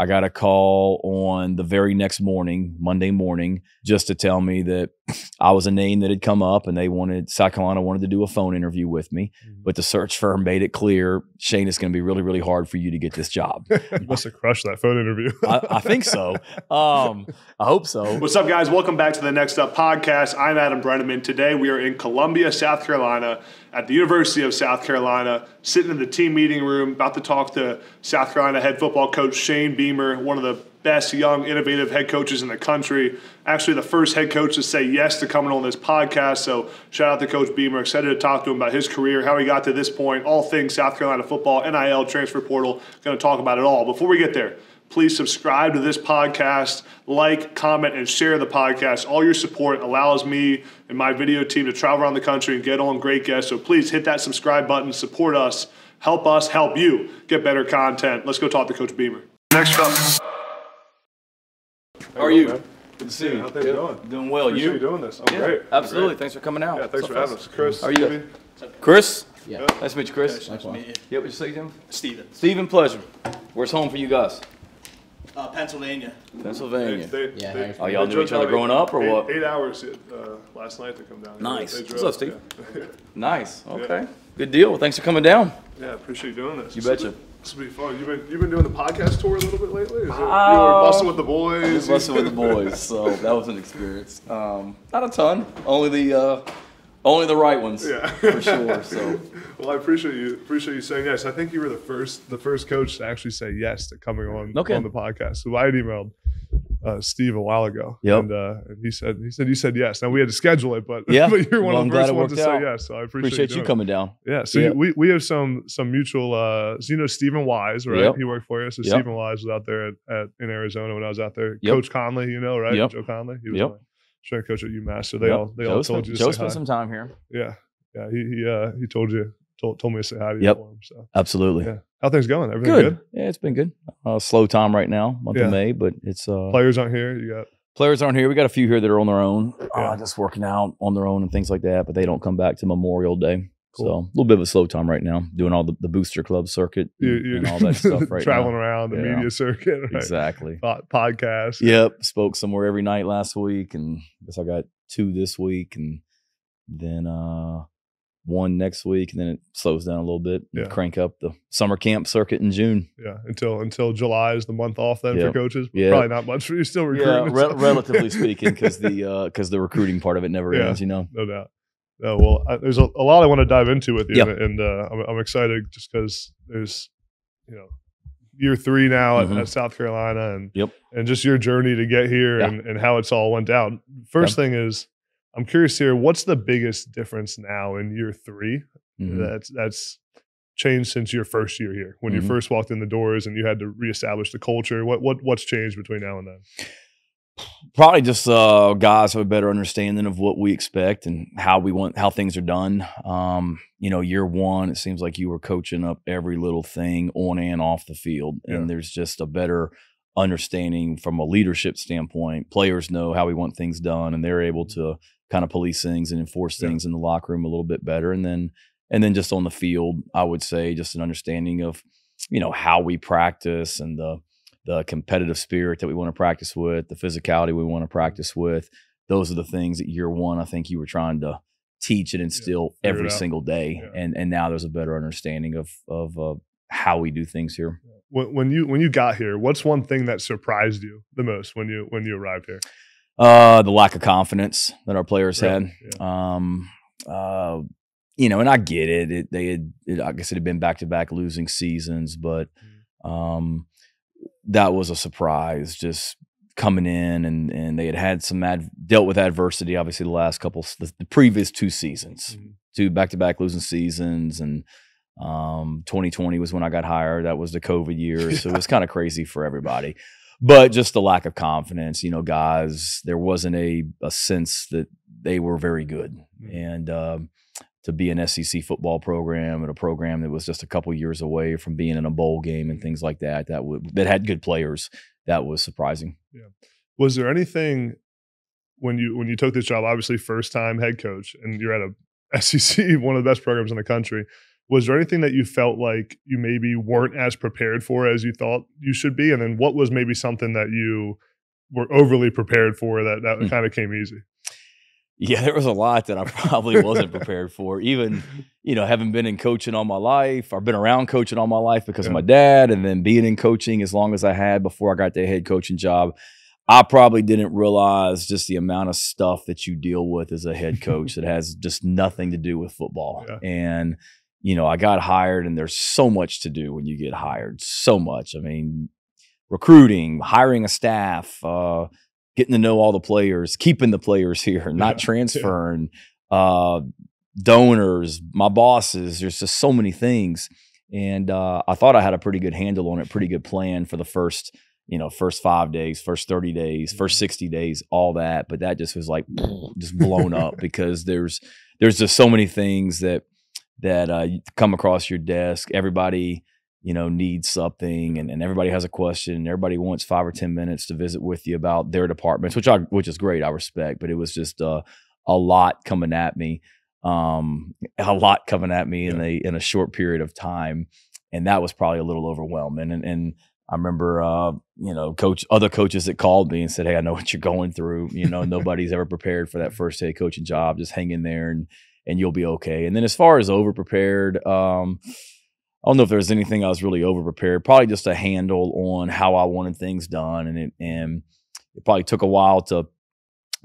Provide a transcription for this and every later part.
I got a call on the very next morning, Monday morning, just to tell me that I was a name that had come up and they wanted, South Carolina wanted to do a phone interview with me. Mm-hmm. But the search firm made it clear, Shane, it's going to be really, really hard for you to get this job. you must have crushed that phone interview. I, I think so. Um, I hope so. What's up, guys? Welcome back to the Next Up podcast. I'm Adam Breneman. Today we are in Columbia, South Carolina, at the University of South Carolina, sitting in the team meeting room, about to talk to South Carolina head football coach Shane Beamer, one of the best young, innovative head coaches in the country. Actually, the first head coach to say yes to coming on this podcast. So, shout out to Coach Beamer. Excited to talk to him about his career, how he got to this point, all things South Carolina football, NIL, transfer portal. Going to talk about it all. Before we get there, please subscribe to this podcast, like, comment, and share the podcast. All your support allows me and my video team to travel around the country and get on great guests. So please hit that subscribe button, support us, help us help you get better content. Let's go talk to Coach Beamer. Next up. How are you? man. Good to see you. How things going? Doing well. Appreciate You? you doing this. I'm Yeah, great. I'm absolutely. great. Thanks for coming out. Yeah, thanks So for having fast. us, Chris. How are you? Jimmy. Chris? Yeah. Nice to meet you, Chris. Nice to meet you. Yeah, what you say, Jim? Steven. Stephen, pleasure. Where's home for you guys? Uh, Pennsylvania. Pennsylvania. They- Yeah, they- Oh, y'all they knew drove each other down growing up or eight- what? Eight hours uh, last night to come down. here. Nice. They What's drove, up, Steve? Yeah. Nice. Okay. Good deal. Well, thanks for coming down. Yeah, appreciate you doing this. You This betcha. This will be fun. You've been you've been doing the podcast tour a little bit lately. Is it, you Uh, were Bussin' with the boys. Just Bussin' with the boys, so that was an experience. Um, not a ton, only the uh, only the right ones, Yeah. for sure. So Well, I appreciate you appreciate you saying yes. I think you were the first the first coach to actually say yes to coming on Okay. on the podcast. So I had emailed uh, Steve a while ago, Yep. and, uh, and he said he said you said yes. Now we had to schedule it, but Yeah. but you're one Well, of I'm the first ones to worked say yes. So I appreciate, appreciate you doing it. coming down. Yeah, so Yep. we, we have some some mutual. Uh, so you know Stephen Wise, right? Yep. He worked for you. So Yep. Stephen Wise was out there at, at in Arizona when I was out there. Yep. Coach Conley, you know, right? Yep. Joe Conley. He was Yep. Strength coach at UMass. So they Yep. all they Joe all told you to Joe spent hi. some time here. Yeah, yeah. He he uh, he told you told, told me to say hi to you. Yep. For him, so Absolutely. yeah, how things going? Everything Good. good? Yeah, it's been good. Uh, slow time right now, month Yeah. of May, but it's uh, Players aren't here. You got players aren't here. We got a few here that are on their own, Yeah. uh, just working out on their own and things like that. But they don't come back to Memorial Day. Cool. So a little bit of a slow time right now, doing all the, the booster club circuit and, you and all that stuff right traveling now. around the Yeah. media circuit, right? Exactly. Po- Podcast. Yep. Spoke somewhere every night last week, and I guess I got two this week, and then uh one next week, and then it slows down a little bit. Yeah. Crank up the summer camp circuit in June. Yeah, until until July is the month off then Yep. for coaches. Yeah. Probably not much for you. Still recruiting. Yeah, re- relatively speaking, because the because the recruiting part of it never Yeah. ends. You know. no doubt. No, well, I, there's a, a lot I want to dive into with you, and, and uh, I'm, I'm excited just because there's, you know, year three now at, Mhm. at South Carolina, and Yep. and just your journey to get here Yeah. and, and how it's all went down. First thing is, I'm curious here, what's the biggest difference now in year 3 Mhm. that's that's changed since your first year here when Mhm. you first walked in the doors and you had to reestablish the culture? What what what's changed between now and then? Probably just uh, guys have a better understanding of what we expect and how we want how things are done. Um, you know, year one, it seems like you were coaching up every little thing on and off the field, Yeah. and there's just a better understanding from a leadership standpoint. Players know how we want things done, and they're able to kind of police things and enforce Yeah. things in the locker room a little bit better. And then, and then just on the field, I would say just an understanding of, you know, how we practice and the the competitive spirit that we want to practice with, the physicality we want to practice with. Those are the things that year one, I think you were trying to teach and instill it every single day. Yeah. And and now there's a better understanding of of uh, how we do things here. When, when you when you got here, what's one thing that surprised you the most when you when you arrived here? Uh, the lack of confidence that our players Really? had. Um, uh, you know, and I get it. it they had, it, I guess it had been back to back losing seasons, but Mm. um, that was a surprise. Just coming in and and they had had some ad, dealt with adversity. Obviously, the last couple, the, the previous two seasons, Mhm. two back to back losing seasons, and um, 2020 was when I got hired. That was the COVID year, so it was kind of crazy for everybody but just the lack of confidence you know guys there wasn't a, a sense that they were very good Mhm. and um, to be an SEC football program and a program that was just a couple years away from being in a bowl game and things like that that would that had good players that was surprising Yeah. Was there anything when you when you took this job? Obviously, first time head coach, and you're at a SEC, one of the best programs in the country. Was there anything that you felt like you maybe weren't as prepared for as you thought you should be? And then what was maybe something that you were overly prepared for that that Mm. kind of came easy? Yeah, there was a lot that I probably wasn't prepared for. Even, you know, having been in coaching all my life, I've been around coaching all my life because of my dad, and then being in coaching as long as I had before I got the head coaching job. I probably didn't realize just the amount of stuff that you deal with as a head coach that has just nothing to do with football. Yeah. And, you know, I got hired, and there's so much to do when you get hired. So much. I mean, recruiting, hiring a staff, uh, getting to know all the players, keeping the players here, not Yeah, yeah. transferring, uh, donors, my bosses. There's just so many things, and uh, I thought I had a pretty good handle on it, pretty good plan for the first, you know, first five days, first thirty days, first sixty days, all that. But that just was like just blown up because there's there's just so many things that that uh, come across your desk. Everybody you know needs something and, and everybody has a question and everybody wants five or ten minutes to visit with you about their departments which i which is great i respect but it was just uh, a lot coming at me um a lot coming at me in a in a short period of time and that was probably a little overwhelming and and I remember, uh, you know, coach other coaches that called me and said, "Hey, I know what you're going through. You know, nobody's ever prepared for that first day coaching job. Just hang in there, and and you'll be okay." And then as far as over prepared, um, I don't know if there was anything I was really over prepared. Probably just a handle on how I wanted things done, and it and it probably took a while to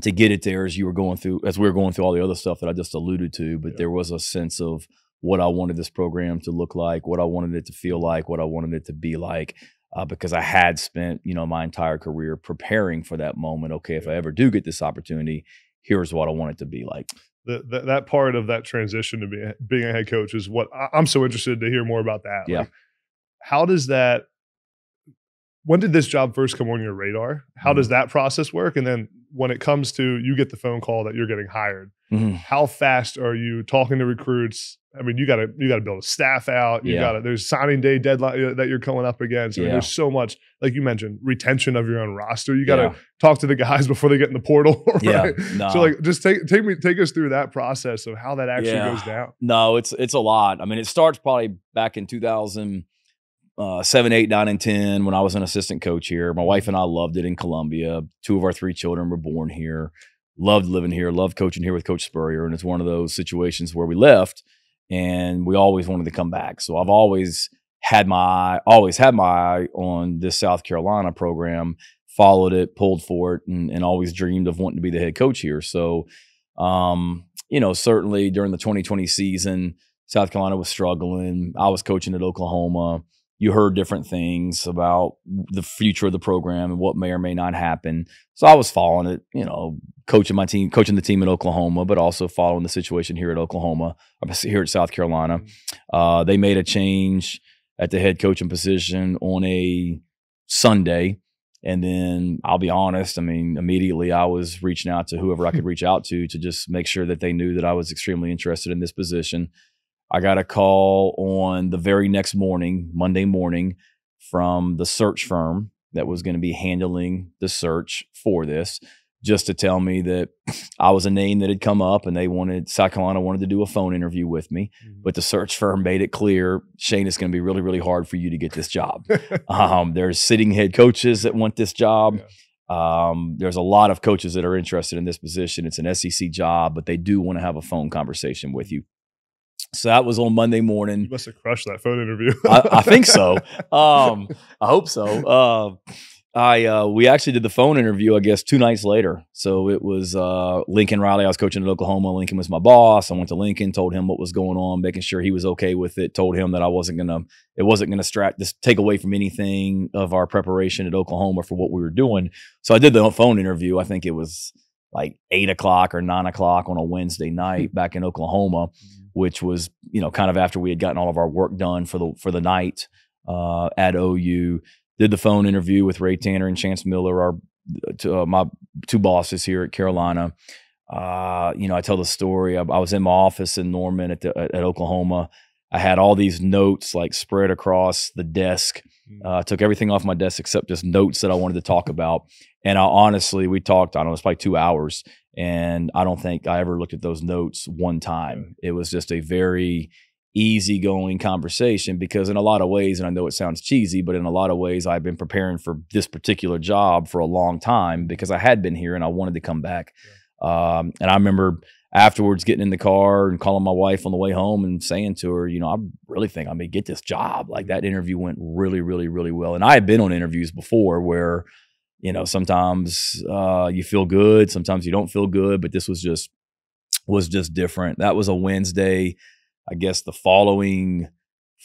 to get it there as you were going through as we were going through all the other stuff that I just alluded to. But Yeah. there was a sense of what I wanted this program to look like, what I wanted it to feel like, what I wanted it to be like. Uh, because I had spent, you know, my entire career preparing for that moment. Okay, if I ever do get this opportunity, here's what I want it to be like. The, the, that part of that transition to being being a head coach is what I, I'm so interested to hear more about that. Yeah. Like, how does that? When did this job first come on your radar? How Mm-hmm. does that process work? And then when it comes to you get the phone call that you're getting hired, Mhm. how fast are you talking to recruits? I mean, you got to you got to build a staff out. You Yeah. got to there's signing day deadline uh, that you're coming up against. I mean, Yeah. there's so much, like you mentioned, retention of your own roster. You got to Yeah. talk to the guys before they get in the portal. Yeah, right? no. So like, just take take me take us through that process of how that actually Yeah. goes down. No, it's it's a lot. I mean, it starts probably back in 2007, 8, 9, and 10 when I was an assistant coach here. My wife and I loved it in Columbia. Two of our three children were born here. Loved living here, loved coaching here with Coach Spurrier. And it's one of those situations where we left and we always wanted to come back. So I've always had my always had my eye on this South Carolina program, followed it, pulled for it, and, and always dreamed of wanting to be the head coach here. So um, you know, certainly during the 2020 season, South Carolina was struggling. I was coaching at Oklahoma. You heard different things about the future of the program and what may or may not happen. So I was following it, you know, coaching my team, coaching the team in Oklahoma, but also following the situation here at Oklahoma, uh, here at South Carolina. Uh, they made a change at the head coaching position on a Sunday. And then I'll be honest, I mean, immediately I was reaching out to whoever I could reach out to to just make sure that they knew that I was extremely interested in this position. I got a call on the very next morning, Monday morning, from the search firm that was going to be handling the search for this, just to tell me that I was a name that had come up and they wanted, South Carolina wanted to do a phone interview with me. But the search firm made it clear, Shane, it's going to be really, really hard for you to get this job. Um, there's sitting head coaches that want this job. Um, there's a lot of coaches that are interested in this position. It's an SEC job, but they do want to have a phone conversation with you. So that was on Monday morning. You must have crushed that phone interview. I, I think so. Um, I hope so. Uh, I uh, we actually did the phone interview, I guess, two nights later. So it was uh, Lincoln Riley. I was coaching at Oklahoma. Lincoln was my boss. I went to Lincoln, told him what was going on, making sure he was okay with it. Told him that I wasn't gonna, it wasn't gonna strat, just take away from anything of our preparation at Oklahoma for what we were doing. So I did the phone interview. I think it was like eight o'clock or nine o'clock on a Wednesday night back in Oklahoma which was you know kind of after we had gotten all of our work done for the for the night uh, at OU. Did the phone interview with Ray Tanner and Chance Miller, our to, uh, my two bosses here at Carolina. Uh, you know, I tell the story. I, I was in my office in Norman at the at, Oklahoma. I had all these notes like spread across the desk. Uh, took everything off my desk except just notes that I wanted to talk about. And I honestly, we talked. I don't know, it's probably two hours, and I don't think I ever looked at those notes one time. It was just a very easygoing conversation because in a lot of ways, and I know it sounds cheesy, but in a lot of ways, I've been preparing for this particular job for a long time because I had been here and I wanted to come back. Um, and I remember afterwards getting in the car and calling my wife on the way home and saying to her, you know, I really think I may get this job. Like that interview went really, really, really well. And I had been on interviews before where, you know, sometimes uh, you feel good, sometimes you don't feel good, but this was just was just different. That was a Wednesday. I guess the following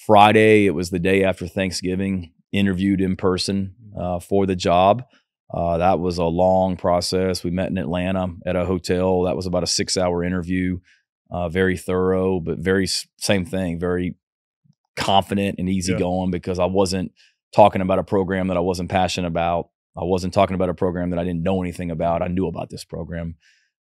Friday, it was the day after Thanksgiving, interviewed in person uh, for the job. Uh, that was a long process. We met in Atlanta at a hotel. That was about a six hour interview, uh, very thorough, but very same thing, very confident and easygoing yeah. because I wasn't talking about a program that I wasn't passionate about. I wasn't talking about a program that I didn't know anything about. I knew about this program.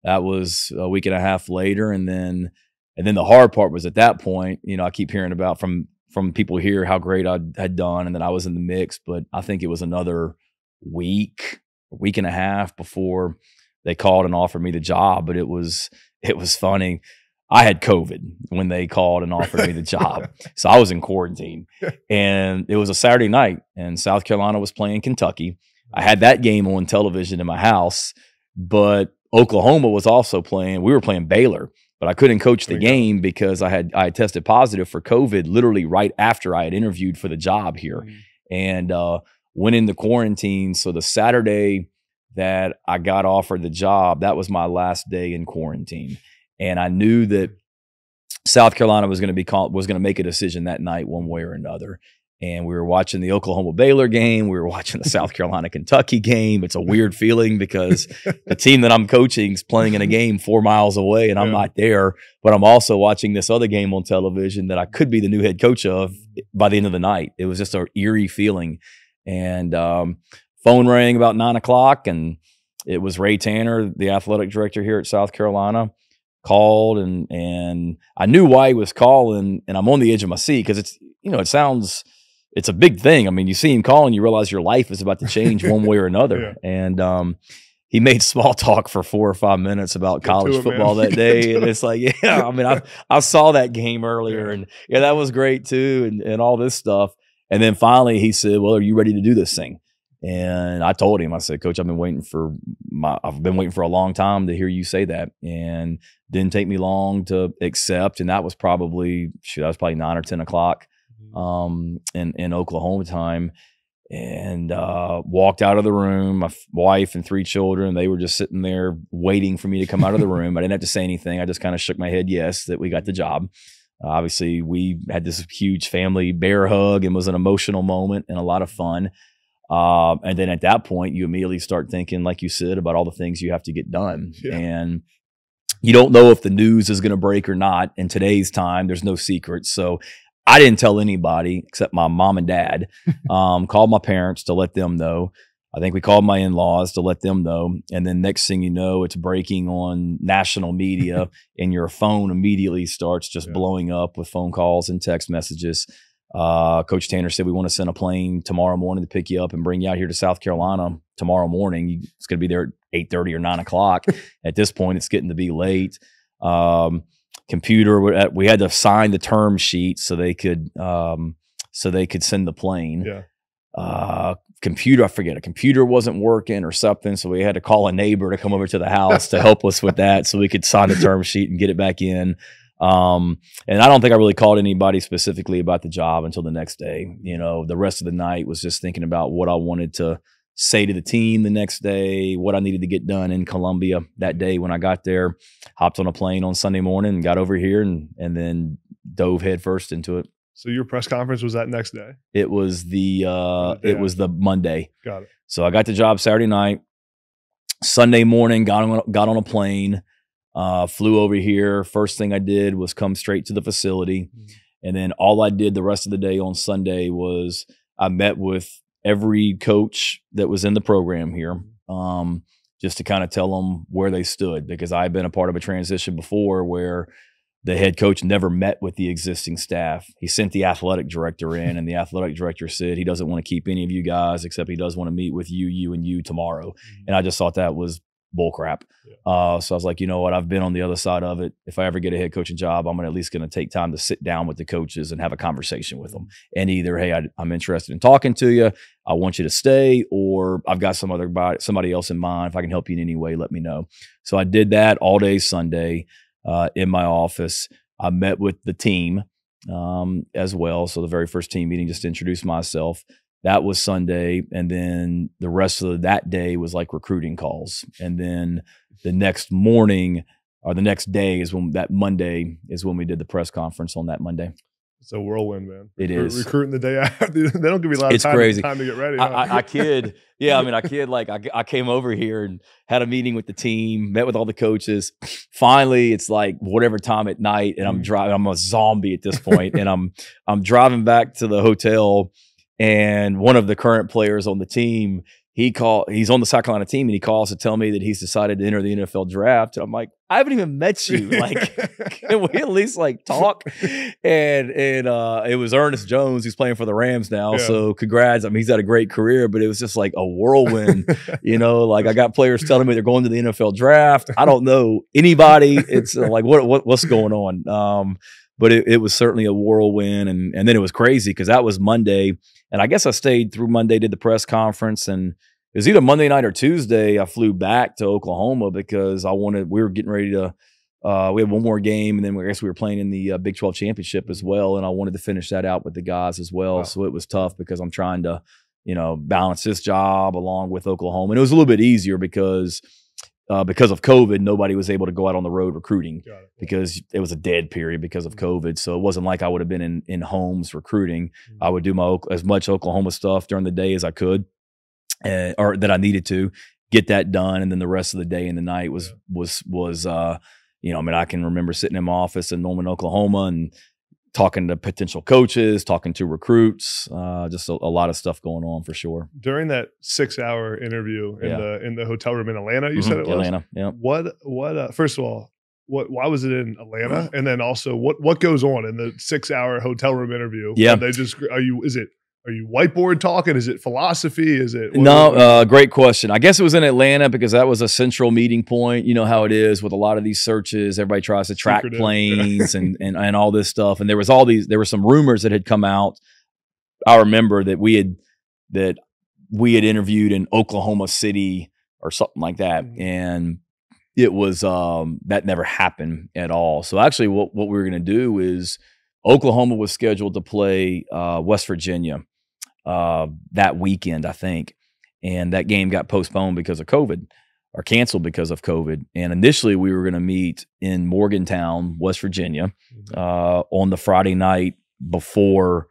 That was a week and a half later, and then and then the hard part was at that point. You know, I keep hearing about from from people here how great I had done, and that I was in the mix. But I think it was another week, a week and a half before they called and offered me the job. But it was it was funny. I had COVID when they called and offered me the job. So I was in quarantine. And it was a Saturday night, and South Carolina was playing Kentucky. I had that game on television in my house, but Oklahoma was also playing. We were playing Baylor, but I couldn't coach the game go. because I had I had tested positive for COVID literally right after I had interviewed for the job here, mm-hmm. and uh, went into quarantine. So the Saturday that I got offered the job, that was my last day in quarantine, and I knew that South Carolina was going to be called, was going to make a decision that night, one way or another and we were watching the Oklahoma Baylor game. We were watching the South Carolina Kentucky game. It's a weird feeling because the team that I'm coaching is playing in a game four miles away and I'm yeah. not there, but I'm also watching this other game on television that I could be the new head coach of by the end of the night. It was just an eerie feeling. And um, phone rang about nine o'clock and it was Ray Tanner, the athletic director here at South Carolina called and and I knew why he was calling and I'm on the edge of my seat because it's you know it sounds it's a big thing. I mean, you see him calling, you realize your life is about to change one way or another. Yeah. And um, he made small talk for four or five minutes about college football that day. and it's like, yeah, I mean, I I saw that game earlier, yeah. and yeah, that was great too, and and all this stuff. And then finally, he said, "Well, are you ready to do this thing?" And I told him, I said, "Coach, I've been waiting for my, I've been waiting for a long time to hear you say that, and didn't take me long to accept." And that was probably, shoot, that was probably nine or ten o'clock um, in in Oklahoma time, and uh, walked out of the room. My f- wife and three children, they were just sitting there waiting for me to come out of the room. I didn't have to say anything. I just kind of shook my head, yes, that we got the job. Uh, obviously, we had this huge family bear hug and was an emotional moment and a lot of fun. Uh, and then at that point, you immediately start thinking, like you said, about all the things you have to get done. Yeah. And you don't know if the news is going to break or not in today's time. There's no secrets. So I didn't tell anybody except my mom and dad. Um, called my parents to let them know. I think we called my in laws to let them know. And then next thing you know, it's breaking on national media, and your phone immediately starts just yeah. blowing up with phone calls and text messages. Uh, Coach Tanner said we want to send a plane tomorrow morning to pick you up and bring you out here to South Carolina tomorrow morning. It's going to be there at eight thirty or nine o'clock. at this point, it's getting to be late. Um, computer. We had to sign the term sheet so they could um, so they could send the plane. Yeah. Uh, computer, I forget, a computer wasn't working or something, so we had to call a neighbor to come over to the house to help us with that, so we could sign the term sheet and get it back in. Um, and I don't think I really called anybody specifically about the job until the next day. You know, the rest of the night was just thinking about what I wanted to say to the team the next day, what I needed to get done in Columbia that day when I got there. Hopped on a plane on Sunday morning and got over here and and then dove headfirst into it. So your press conference was that next day? It was the uh the it was the Monday. Got it. So I got the job Saturday night. Sunday morning, got on got on a plane, uh, flew over here. First thing I did was come straight to the facility. Mm-hmm. And then all I did the rest of the day on Sunday was I met with every coach that was in the program here um, just to kind of tell them where they stood because I've been a part of a transition before where the head coach never met with the existing staff. He sent the athletic director in, and the athletic director said he doesn't want to keep any of you guys except he does want to meet with you, you, and you tomorrow. Mm-hmm. And I just thought that was bull crap. Yeah. Uh, so I was like, you know what? I've been on the other side of it. If I ever get a head coaching job, I'm gonna at least gonna take time to sit down with the coaches and have a conversation with them. And either, hey, I, I'm interested in talking to you. I want you to stay, or I've got some other body, somebody else in mind. If I can help you in any way, let me know. So I did that all day Sunday uh, in my office. I met with the team um, as well. So the very first team meeting, just to introduce myself. That was Sunday, and then the rest of that day was like recruiting calls, and then the next morning or the next day is when that Monday is when we did the press conference on that Monday. It's a whirlwind, man. It Recruit- is. recruiting the day after. They don't give you a lot It's of time, crazy. time to get ready. I, huh? I, I kid, yeah. I mean, I kid. Like, I, I came over here and had a meeting with the team, met with all the coaches. Finally, it's like whatever time at night, and I'm Mhm. driving. I'm a zombie at this point, and I'm I'm driving back to the hotel, and one of the current players on the team, he call he's on the South Carolina team, and he calls to tell me that he's decided to enter the NFL draft. And I'm like, I haven't even met you. Like, can we at least like talk? And and uh, it was Ernest Jones who's playing for the Rams now. Yeah. So congrats. I mean, he's had a great career, but it was just like a whirlwind. you know, like I got players telling me they're going to the NFL draft. I don't know anybody. It's uh, like what, what what's going on? Um, but it, it was certainly a whirlwind, and and then it was crazy because that was Monday, and I guess I stayed through Monday, did the press conference, and it was either Monday night or Tuesday. I flew back to Oklahoma because I wanted. We were getting ready to. Uh, we had one more game, and then I guess we were playing in the uh, Big Twelve championship as well, and I wanted to finish that out with the guys as well. Wow. So it was tough because I'm trying to, you know, balance this job along with Oklahoma, and it was a little bit easier because. Uh, because of COVID, nobody was able to go out on the road recruiting it. because it was a dead period because of Mhm. COVID. So it wasn't like I would have been in in homes recruiting. Mhm. I would do my as much Oklahoma stuff during the day as I could, uh, or that I needed to get that done, and then the rest of the day and the night was Yeah. was was uh, you know, I mean, I can remember sitting in my office in Norman, Oklahoma, and talking to potential coaches, talking to recruits, uh, just a, a lot of stuff going on for sure. During that six-hour interview in Yeah. the in the hotel room in Atlanta, you said Mhm, it was. Atlanta, yeah. What what? Uh, first of all, what? Why was it in Atlanta? And then also, what what goes on in the six-hour hotel room interview? Yeah. They just are you? Is it are you whiteboard talking? Is it philosophy? Is it No, uh, great question. I guess it was in Atlanta because that was a central meeting point. You know how it is with a lot of these searches. Everybody tries to track Secretive. planes and, and and all this stuff. And there was all these. There were some rumors that had come out. I remember that we had that we had interviewed in Oklahoma City or something like that, Mhm. and it was um, that never happened at all. So actually, what what we were going to do is Oklahoma was scheduled to play uh, West Virginia uh, that weekend, I think, and that game got postponed because of COVID or canceled because of COVID. And initially, we were going to meet in Morgantown, West Virginia, Mhm. uh, on the Friday night before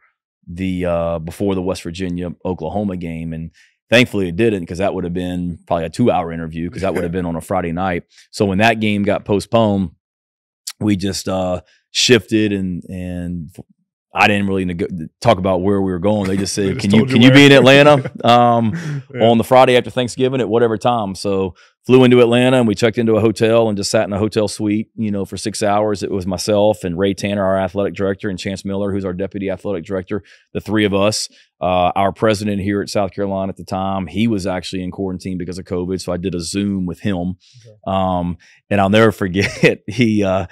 the uh, before the West Virginia Oklahoma game, and thankfully it didn't because that would have been probably a two hour interview because that would have been on a Friday night. So when that game got postponed, we just uh, shifted and and. I didn't really neg- talk about where we were going. They just They said, just "Can you told you can you be in. Atlanta um, Yeah. on the Friday after Thanksgiving at whatever time?" So flew into Atlanta and we checked into a hotel and just sat in a hotel suite, you know, for six hours. It was myself and Ray Tanner, our athletic director, and Chance Miller, who's our deputy athletic director. The three of us. Uh, our president here at South Carolina at the time, he was actually in quarantine because of COVID, so I did a Zoom with him. Okay. Um, and I'll never forget he. Uh,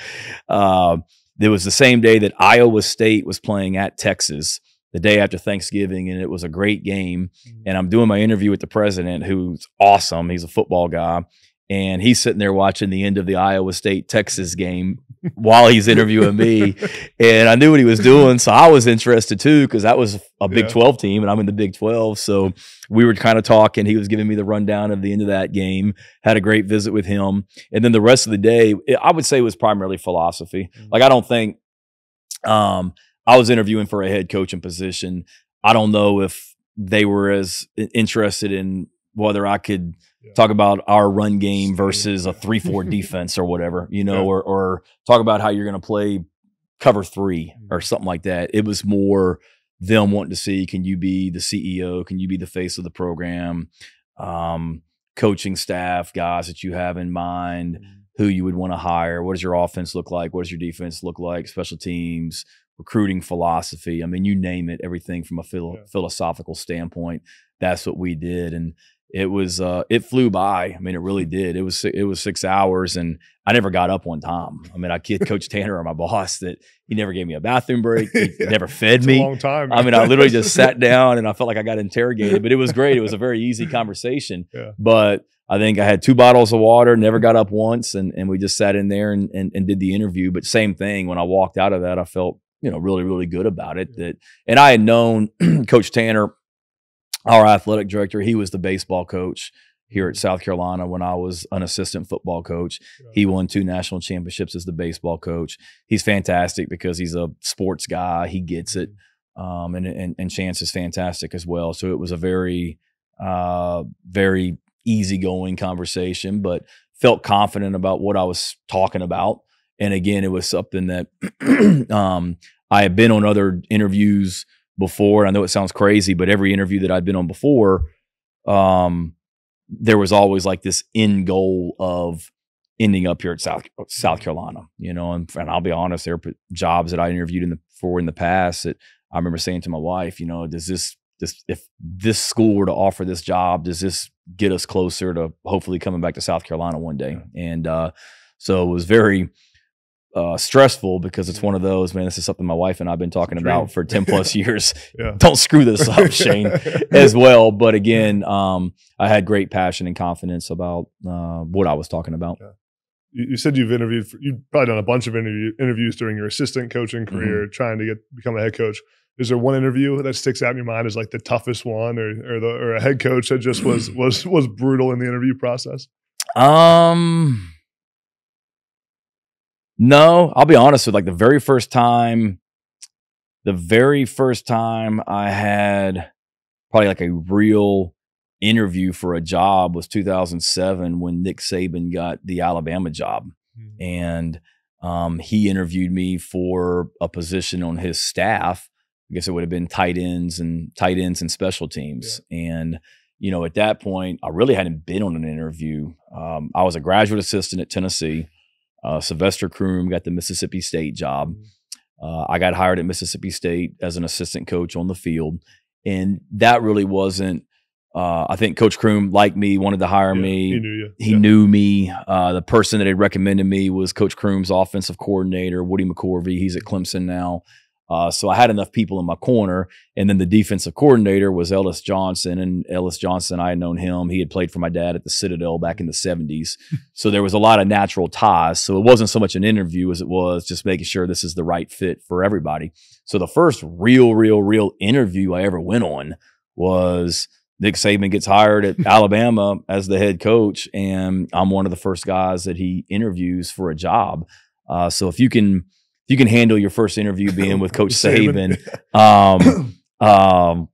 uh, it was the same day that Iowa State was playing at Texas. The day after Thanksgiving, and it was a great game mm. and I'm doing my interview with the president, who's awesome. He's a football guy, and he's sitting there watching the end of the Iowa State Texas game while he's interviewing me. And I knew what he was doing, so I was interested too because that was a Big Yeah. 12 team, and I'm in the Big 12. So we were kind of talking. He was giving me the rundown of the end of that game. Had a great visit with him, and then the rest of the day, I would say, it was primarily philosophy. Mhm. Like I don't think. Um, I was interviewing for a head coaching position. I don't know if they were as interested in whether I could Yeah. talk about our run game versus a three four defense or whatever, you know, Yeah. or or talk about how you're going to play cover 3 or Mhm. something like that. It was more them wanting to see can you be the CEO, can you be the face of the program, um, coaching staff, guys that you have in mind, who you would want to hire. What does your offense look like? What does your defense look like? Special teams, recruiting philosophy. I mean, you name it, everything from a philo- Yeah. philosophical standpoint. That's what we did. And it was uh, it flew by. I mean, it really did. It was it was six hours, and I never got up one time. I mean, I kid Coach Tanner, or my boss, that he never gave me a bathroom break. He Yeah. never fed It's me. a long time. I mean, I literally just sat down and I felt like I got interrogated, but it was great. It was a very easy conversation. Yeah. But I think I had two bottles of water, never got up once, and, and we just sat in there and, and, and did the interview. But same thing, when I walked out of that, I felt, you know, really, really good about it. That and I had known Coach Tanner, our athletic director, he was the baseball coach here at South Carolina when I was an assistant football coach. He won two national championships as the baseball coach. He's fantastic because he's a sports guy. He gets it. Um, and, and and Chance is fantastic as well. So it was a very, uh, very easygoing conversation, but felt confident about what I was talking about. And again, it was something that um, I had been on other interviews before. I know it sounds crazy, but every interview that I'd been on before, um, there was always like this end goal of ending up here at South South Carolina, you know. And, and I'll be honest, there were jobs that I interviewed in the for in the past that I remember saying to my wife, you know, does this this if this school were to offer this job, does this get us closer to hopefully coming back to South Carolina one day? And uh, so it was very uh, stressful because it's one of those, man, this is something my wife and I've been talking about for 10 plus years. Yeah. Don't screw this up, Shane, as well. But again, um, I had great passion and confidence about uh, what I was talking about. you, you said you've interviewed for, you've probably done a bunch of interview, interviews during your assistant coaching Mm-hmm. career trying to get become a head coach is there one interview that sticks out in your mind as like the toughest one or or, the, or a head coach that just was was was brutal in the interview process Um, no, I'll be honest with like the very first time, the very first time I had probably like a real interview for a job was 2007 when Nick Saban got the Alabama job. And um, he interviewed me for a position on his staff. I guess it would have been tight ends and tight ends and special teams. And you know, at that point, I really hadn't been on an interview. Um, I was a graduate assistant at Tennessee. Uh, Sylvester Croom got the Mississippi State job. Uh, I got hired at Mississippi State as an assistant coach on the field, and that really wasn't. Uh, I think Coach Croom liked me, wanted to hire Yeah, me he knew you he Yeah. knew me. Uh, the person that had recommended me was Coach Croom's offensive coordinator, Woody McCorvey. He's at Clemson now. Uh, so I had enough people in my corner. And then the defensive coordinator was Ellis Johnson. And Ellis Johnson, I had known him. He had played for my dad at the Citadel back in the 70s. so there was a lot of natural ties. So it wasn't so much an interview as it was just making sure this is the right fit for everybody. So the first real, real, real interview I ever went on was Nick Saban gets hired at Alabama as the head coach, and I'm one of the first guys that he interviews for a job. Uh, so if you can you can handle your first interview being with Coach Saban, um, um,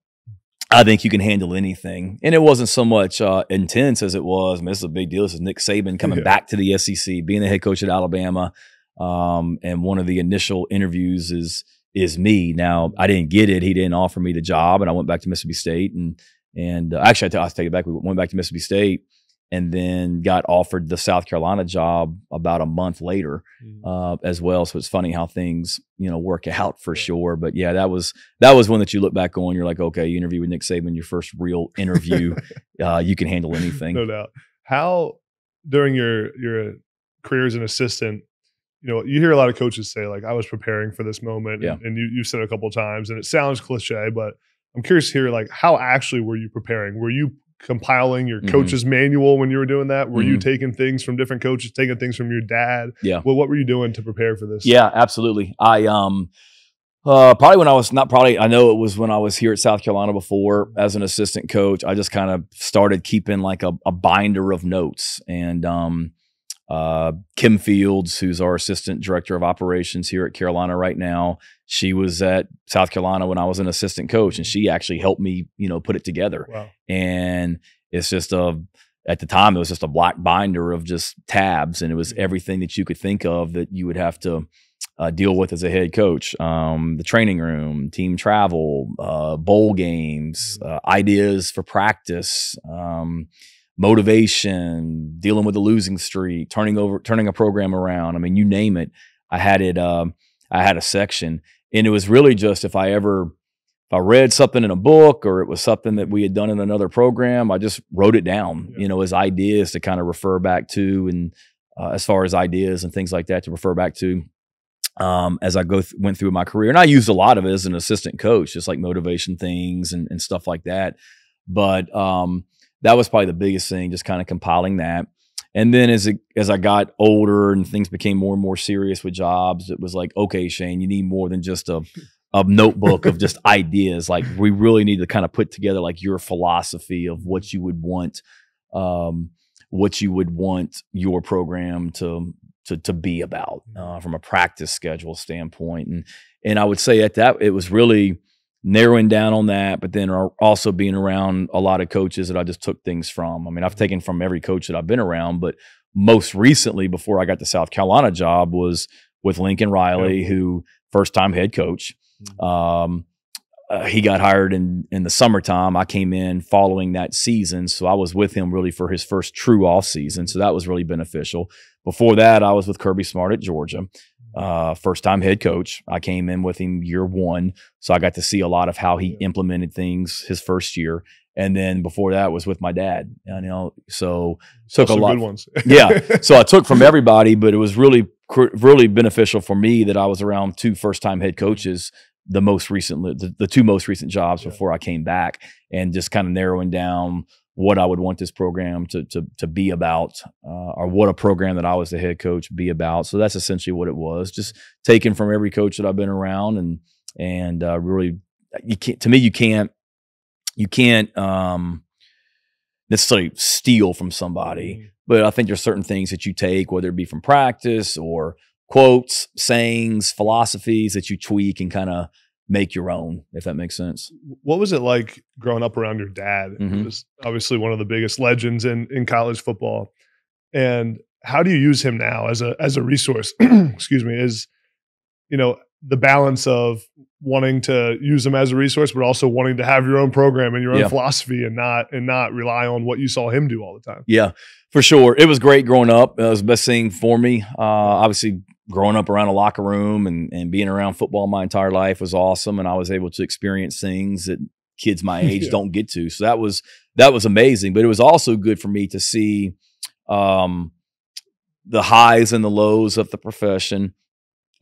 I think you can handle anything. And it wasn't so much uh, intense as it was. I mean, this is a big deal. This is Nick Saban coming Yeah. back to the SEC, being the head coach at Alabama. Um, and one of the initial interviews is is me. Now I didn't get it. He didn't offer me the job, and I went back to Mississippi State. And and uh, actually, I t- take it back. We went back to Mississippi State, and then got offered the South Carolina job about a month later uh, as well. So it's funny how things you know work out for sure. But yeah, that was that was one that you look back on. You're like, okay, you interview with Nick Saban, your first real interview. uh, you can handle anything. no doubt. How during your your career as an assistant, you know, you hear a lot of coaches say like, "I was preparing for this moment," Yeah. and, and you you said it a couple of times, and it sounds cliche, but I'm curious to hear like how actually were you preparing? Were you compiling your Mhm. coach's manual when you were doing that? Were you Mhm. taking things from different coaches, taking things from your dad? Yeah. Well, what were you doing to prepare for this? Yeah, absolutely. I um uh probably when I was not probably I know it was when I was here at South Carolina before as an assistant coach. I just kind of started keeping like a, a binder of notes and um uh Kim Fields, who's our assistant director of operations here at Carolina right now, she was at South Carolina when I was an assistant coach and she actually helped me, you know, put it together Wow. and it's just a at the time it was just a black binder of just tabs and it was Mhm. everything that you could think of that you would have to uh, deal with as a head coach um, the training room team travel uh, bowl games uh, ideas for practice um, motivation dealing with a losing streak turning over turning a program around i mean you name it i had it um, i had a section and it was really just if i ever if I read something in a book or it was something that we had done in another program, I just wrote it down, Yeah. you know, as ideas to kind of refer back to, and uh, as far as ideas and things like that to refer back to. Um, as I go th- went through my career, and I used a lot of it as an assistant coach, just like motivation things and, and stuff like that. But um, that was probably the biggest thing, just kind of compiling that. And then as it, as I got older and things became more and more serious with jobs, it was like, okay, Shane, you need more than just a a notebook of just ideas. Like we really need to kind of put together like your philosophy of what you would want, um, what you would want your program to to to be about uh, from a practice schedule standpoint. And and I would say at that it was really narrowing down on that, but then al- also being around a lot of coaches that I just took things from. I mean, I've taken from every coach that I've been around, but most recently, before I got the South Carolina job, was with Lincoln Riley, who first time head coach. Um, uh, he got hired in in the summertime. I came in following that season, so I was with him really for his first true off season. So that was really beneficial. Before that, I was with Kirby Smart at Georgia, uh, first time head coach. I came in with him year one, so I got to see a lot of how he implemented things his first year. And then before that was with my dad. and, You know, so took a Some lot. good ones. Yeah. So I took from everybody, but it was really really beneficial for me that I was around two first time head coaches. The most recent, the, the two most recent jobs Yeah. before I came back, and just kind of narrowing down what I would want this program to to to be about, uh, or what a program that I was the head coach be about. So that's essentially what it was. Just taken from every coach that I've been around, and and uh, really, you can't. To me, you can't you can't um, necessarily steal from somebody but I think there's certain things that you take, whether it be from practice or quotes, sayings, philosophies that you tweak and kind of make your own, if that makes sense. What was it like growing up around your dad? He mm-hmm. was obviously one of the biggest legends in in college football. And how do you use him now as a as a resource? Excuse me, is you know the balance of wanting to use them as a resource, but also wanting to have your own program and your own Yeah. philosophy, and not and not rely on what you saw him do all the time. Yeah, for sure. It was great growing up. It was the best thing for me. Uh, obviously, growing up around a locker room and, and being around football my entire life was awesome. And I was able to experience things that kids my age Yeah. don't get to. So that was that was amazing. But it was also good for me to see um, the highs and the lows of the profession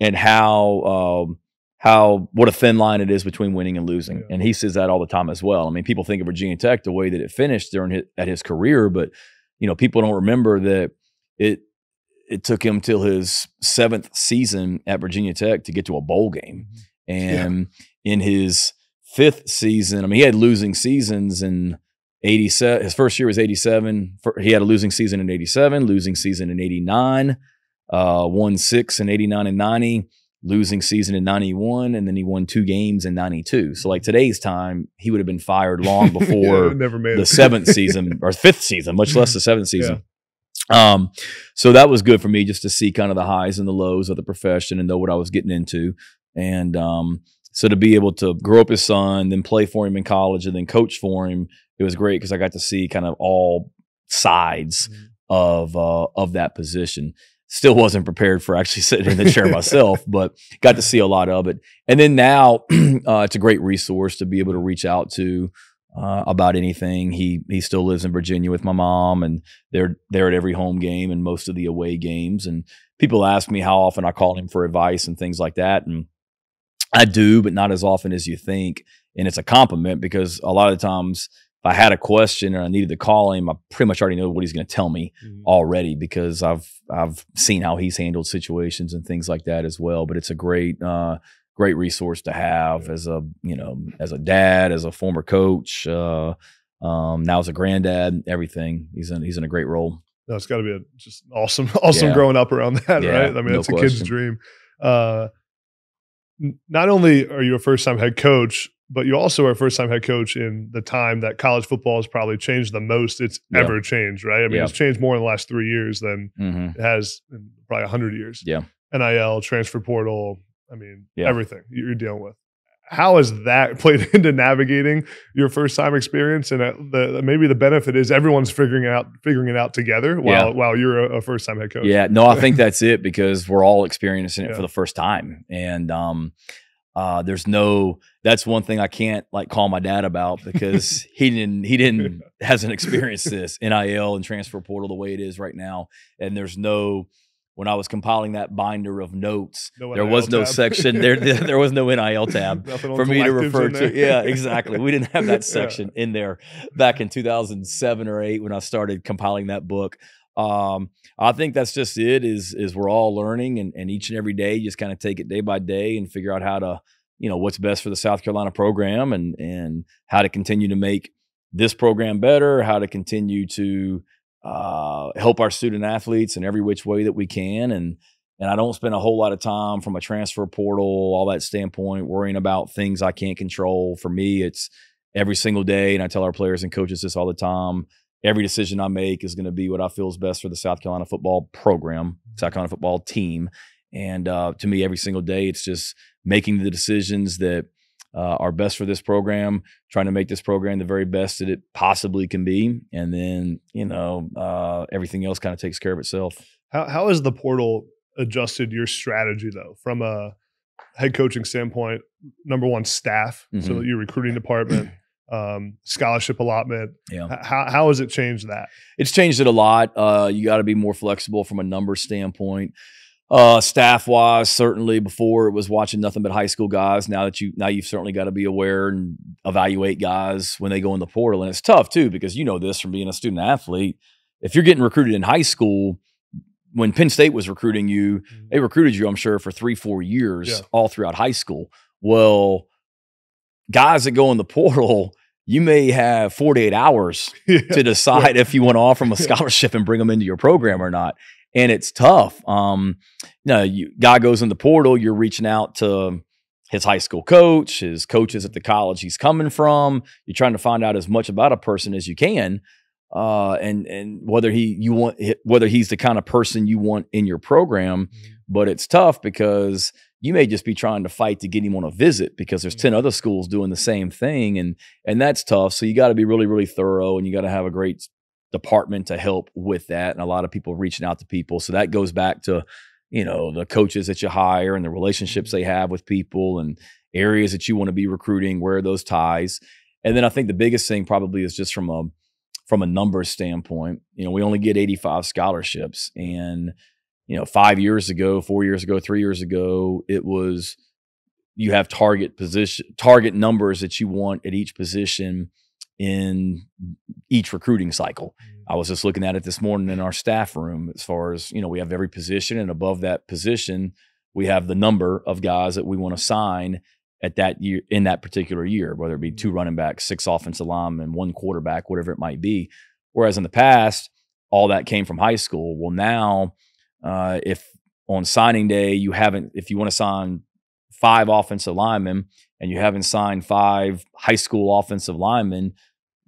and how um, how what a thin line it is between winning and losing. Yeah. And he says that all the time as well. I mean, people think of Virginia Tech the way that it finished during his, at his career, but you know, people don't remember that it it took him till his seventh season at Virginia Tech to get to a bowl game. And in his fifth season, I mean, he had losing seasons in 87. His first year was 87. He had a losing season in 87, losing season in 89, uh, won six in 89 and 90, losing season in 91, and then he won two games in 92. So, like today's time, he would have been fired long Yeah, before never made the seventh season or fifth season, much less the seventh season. Um, so that was good for me just to see kind of the highs and the lows of the profession and know what I was getting into. And um, so to be able to grow up his son, then play for him in college, and then coach for him, it was great because I got to see kind of all sides Mhm. of uh, of that position. Still wasn't prepared for actually sitting in the chair myself, but got to see a lot of it. And then now uh, it's a great resource to be able to reach out to uh, about anything. He he still lives in Virginia with my mom, and they're they're at every home game and most of the away games. And people ask me how often I call him for advice and things like that, and I do, but not as often as you think. And it's a compliment because a lot of times I had a question and I needed to call him, I pretty much already know what he's going to tell me Mhm. already because I've I've seen how he's handled situations and things like that as well. But it's a great uh, great resource to have as a you know as a dad, as a former coach, uh, um, now as a granddad, everything. He's in he's in a great role. No, it's got to be a just awesome, awesome Yeah. growing up around that, Yeah, right? I mean, no that's a kid's dream. Uh, not only are you a first time head coach, but you also are a first time head coach in the time that college football has probably changed the most it's Yeah. ever changed, right? I mean, Yeah. it's changed more in the last three years than hmm it has in probably 100 years. Yeah. NIL, transfer portal, I mean, Yeah. everything you're dealing with. How has that played into navigating your first time experience? And uh, the maybe the benefit is everyone's figuring out, figuring it out together while while you're a, a first time head coach. Yeah, no, I think that's it because we're all experiencing it for the first time, and um, uh, there's no. That's one thing I can't like call my dad about because he didn't. He didn't hasn't experienced this NIL and transfer portal the way it is right now, and there's no. When I was compiling that binder of notes, No there was no tab. section there. There was no NIL tab for me to refer to. Yeah, exactly. We didn't have that section in there back in 2007 or 8 when I started compiling that book. Um, I think that's just it is is we're all learning and, and each and every day just kind of take it day by day and figure out how to, you know, what's best for the South Carolina program and and how to continue to make this program better, how to continue to uh, help our student athletes in every which way that we can and and I don't spend a whole lot of time from a transfer portal, all that standpoint, worrying about things I can't control. For me, it's every single day, and I tell our players and coaches this all the time. Every decision I make is going to be what I feel is best for the South Carolina football program, South Carolina football team. And uh, to me, every single day, it's just making the decisions that uh, are best for this program, trying to make this program the very best that it possibly can be. And then, you know, uh, everything else kind of takes care of itself. How how has the portal adjusted your strategy though, from a head coaching standpoint? Number one, staff, so Mhm. that your recruiting department, um, scholarship allotment. Yeah. How how has it changed that? it's changed it a lot. Uh, you got to be more flexible from a number standpoint. Uh, staff wise, certainly before it was watching nothing but high school guys. Now that you now you've certainly got to be aware and evaluate guys when they go in the portal, and it's tough too because you know this from being a student athlete. If you're getting recruited in high school, when Penn State was recruiting you, they recruited you, I'm sure, for three, four years, Yeah. all throughout high school. Well, guys that go in the portal, you may have 48 hours Yeah. to decide if you want to offer them a scholarship and bring them into your program or not. And it's tough. Um, no, you guy goes in the portal, you're reaching out to his high school coach, his coaches at the college he's coming from. You're trying to find out as much about a person as you can. Uh, and and whether he you want whether he's the kind of person you want in your program, but it's tough because you may just be trying to fight to get him on a visit because there's 10 other schools doing the same thing and and that's tough. So you got to be really really thorough and you got to have a great department to help with that and a lot of people reaching out to people. So that goes back to you know the coaches that you hire and the relationships mm-hmm. they have with people and areas that you want to be recruiting where are those ties? And then i think the biggest thing probably is just from a from a numbers standpoint you know we only get 85 scholarships and you know, five years ago, four years ago, three years ago, it was you have target position, target numbers that you want at each position in each recruiting cycle. Mm. I was just looking at it this morning in our staff room as far as, you know, we have every position and above that position, we have the number of guys that we want to sign at that year in that particular year, whether it be two mm. running backs, six offensive linemen, one quarterback, whatever it might be. Whereas in the past, all that came from high school. Well, now uh, if on signing day you haven't, if you want to sign five offensive linemen and you haven't signed five high school offensive linemen,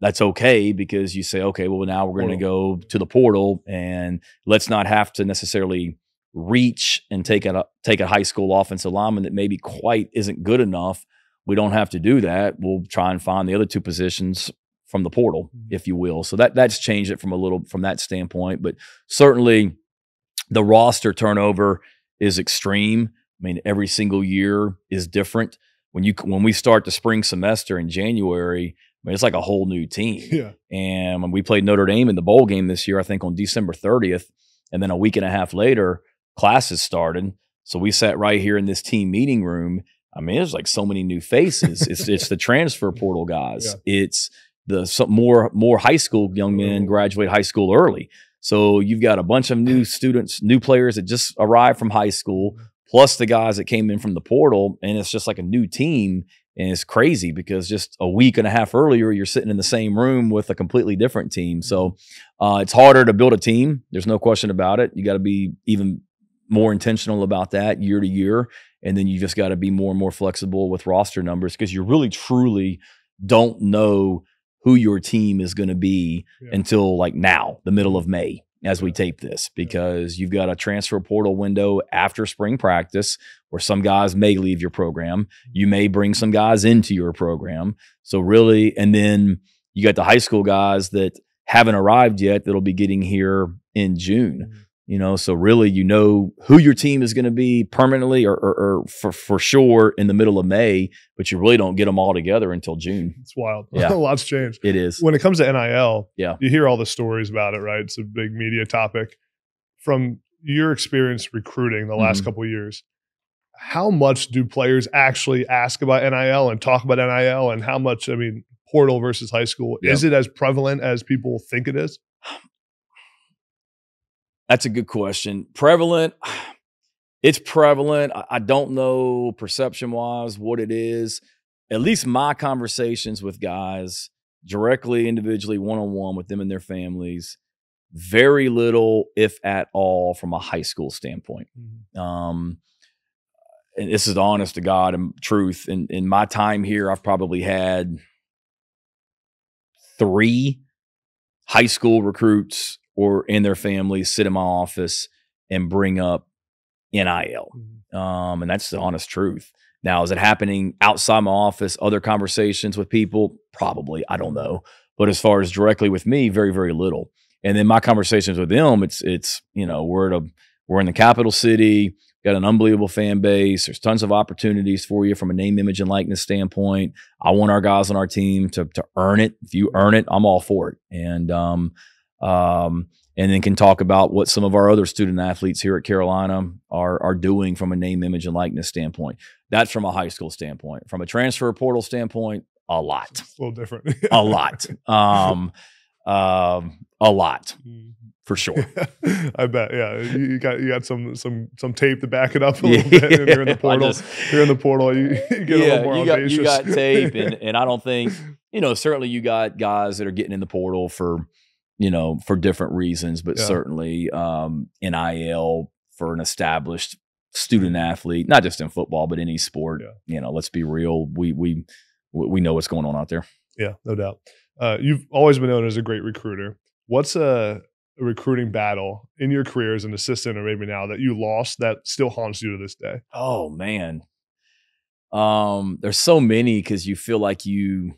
that's okay because you say, okay, well now we're going to go to the portal and let's not have to necessarily reach and take a take a high school offensive lineman that maybe quite isn't good enough. We don't have to do that. We'll try and find the other two positions from the portal, if you will. So that that's changed it from a little from that standpoint, but certainly the roster turnover is extreme. I mean, every single year is different. When you when we start the spring semester in January, I mean, it's like a whole new team. Yeah. And when we played Notre Dame in the bowl game this year, I think on December 30th, and then a week and a half later, classes started. So we sat right here in this team meeting room. I mean, there's like so many new faces. it's it's the transfer portal guys. It's the some more more high school young men graduate high school early. So you've got a bunch of new students, new players that just arrived from high school, plus the guys that came in from the portal, and it's just like a new team. And it's crazy because just a week and a half earlier, you're sitting in the same room with a completely different team. So uh, it's harder to build a team. There's no question about it. You got to be even more intentional about that year to year. And then you just got to be more and more flexible with roster numbers because you really truly don't know who your team is going to be Yeah. until like now, the middle of May, as we tape this, because you've got a transfer portal window after spring practice where some guys may leave your program. You mm-hmm. may bring some guys into your program. So, really, and then you got the high school guys that haven't arrived yet that'll be getting here in June. Mm-hmm. You know, so really, you know who your team is going to be permanently or, or, or, for for sure in the middle of May, but you really don't get them all together until June. It's wild. Yeah. a lot's changed. It is. When it comes to NIL, Yeah. you hear all the stories about it, right? It's a big media topic. From your experience recruiting the last Mhm. couple of years, how much do players actually ask about NIL and talk about NIL, and how much? I mean, portal versus high school. Is it as prevalent as people think it is? That's a good question. Prevalent. It's prevalent. I, don't know perception wise what it is. At least my conversations with guys directly, individually, one on one with them and their families, very little, if at all, from a high school standpoint. Um, and this is honest to God and truth. In in my time here, I've probably had three high school recruits or in their families sit in my office and bring up NIL. Um, and that's the honest truth. Now, is it happening outside my office, other conversations with people? Probably. I don't know. But as far as directly with me, very, very little. And then my conversations with them, it's it's, you know, we're at a we're in the capital city, got an unbelievable fan base. There's tons of opportunities for you from a name, image, and likeness standpoint. I want our guys on our team to to earn it. If you earn it, I'm all for it. And um, um, and then can talk about what some of our other student athletes here at Carolina are are doing from a name, image, and likeness standpoint. That's from a high school standpoint. From a transfer portal standpoint, a lot, It's a little different. a lot, um, um, a lot for sure. I bet. Yeah, you, got you got some some some tape to back it up a Yeah, little bit. And you're in the portal. just- you're in the portal. You, you get a little more you got audacious. you got tape, and and I don't think you know. Certainly, you got guys that are getting in the portal for you know for different reasons, but Yeah. certainly um, NIL for an established student athlete, not just in football but any sport. Yeah. You know, let's be real. We we we know what's going on out there. Yeah, no doubt. Uh, you've always been known as a great recruiter. What's a, a recruiting battle in your career as an assistant, or maybe now that you lost that still haunts you to this day? Oh man. Um, there's so many because you feel like you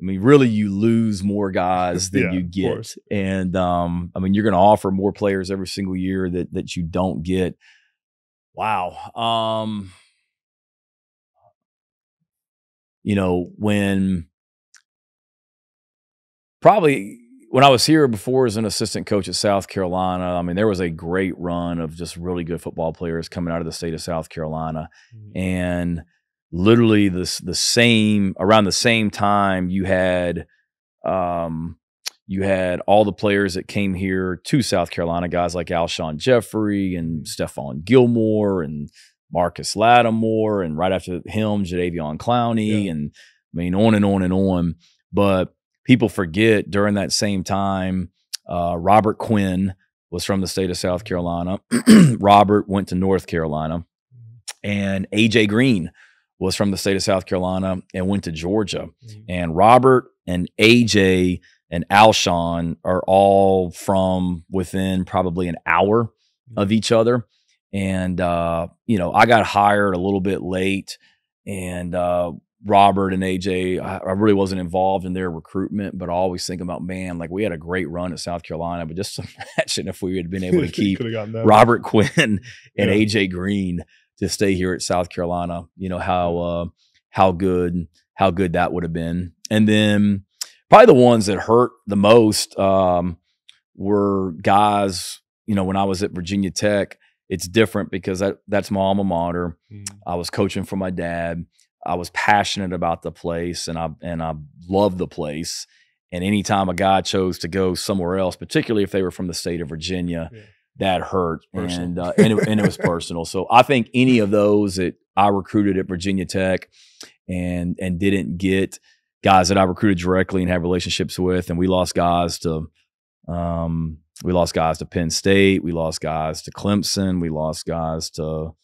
I mean, really you lose more guys than Yeah, you get. And um, I mean, you're gonna offer more players every single year that that you don't get. Wow. Um, you know, when probably when I was here before as an assistant coach at South Carolina, I mean, there was a great run of just really good football players coming out of the state of South Carolina. And literally this the same around the same time you had um you had all the players that came here to South Carolina, guys like Alshon Jeffery and Stephon Gilmore and Marcus Lattimore, and right after him, Jadeveon Clowney, Yeah. and I mean on and on and on. But people forget during that same time, uh, Robert Quinn was from the state of South Carolina. Robert went to North Carolina, and AJ Green was from the state of South Carolina and went to Georgia. And Robert and AJ and Alshon are all from within probably an hour of each other. And uh, you know, I got hired a little bit late, and uh, Robert and AJ, I, I really wasn't involved in their recruitment, but I always think about, man, like we had a great run at South Carolina, but just imagine if we had been able to keep Could have gotten that. Robert Quinn and Yeah. AJ Green to stay here at South Carolina. You know how uh, how good how good that would have been. And then probably the ones that hurt the most um, were guys. You know, when I was at Virginia Tech, it's different because that that's my alma mater. Mhm. I was coaching for my dad. I was passionate about the place and I and I loved the place. And anytime a guy chose to go somewhere else, particularly if they were from the state of Virginia, Yeah. That hurt. And uh, and, it, and it was personal. So I think any of those that I recruited at Virginia Tech and and didn't get guys that I recruited directly and have relationships with, and we lost guys to um, we lost guys to Penn State, we lost guys to Clemson, we lost guys to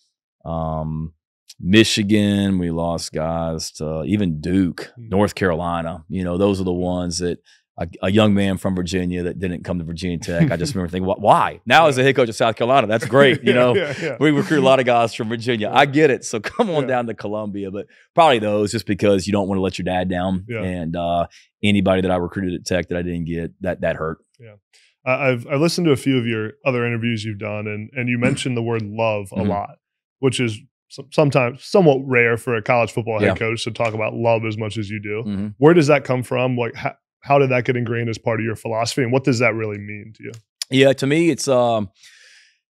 um, Michigan, we lost guys to even Duke, Hmm. North Carolina. You know, those are the ones that a, a young man from Virginia that didn't come to Virginia Tech. I just remember thinking, why? Now as a head coach of South Carolina, that's great. You know, yeah, yeah. we recruit a lot of guys from Virginia. I get it. So come on Yeah. down to Columbia, but probably those just because you don't want to let your dad down. Yeah. And uh, anybody that I recruited at Tech that I didn't get, that that hurt. Yeah. I've I listened to a few of your other interviews you've done, and and you mentioned the word love a Mhm. lot, which is sometimes somewhat rare for a college football head Yeah. coach to talk about love as much as you do. Mhm. Where does that come from? Like, how, how did that get ingrained as part of your philosophy, and what does that really mean to you? Yeah, to me, it's um,